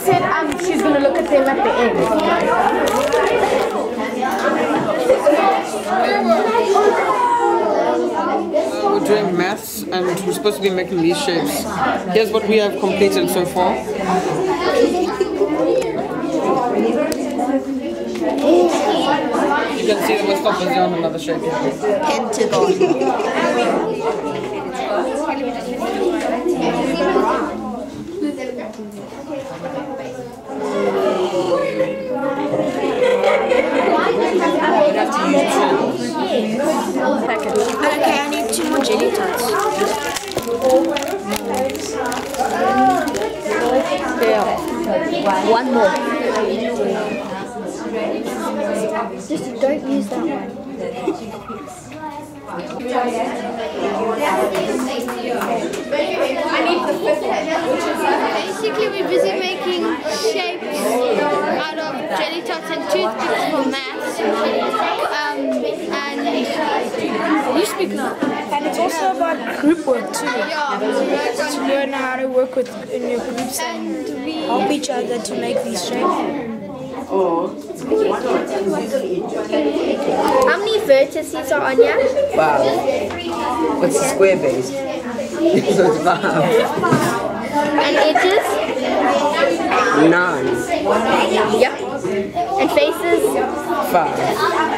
Said um, she's gonna look at them at the end. We're doing maths and we're supposed to be making these shapes. Here's what we have completed so far. You can see that we're on another shape. Pentagon. One more. Just don't use that one. Basically, we're busy making shapes out of jelly tots and toothpicks for maths. Um, and you speak now. And it's also about group work too. To learn how to work with in your groups and And we help each other to make these shapes. How many vertices are on here? Wow. What's the square base? so it's five. And edges? Nine. Yep. And faces? Five.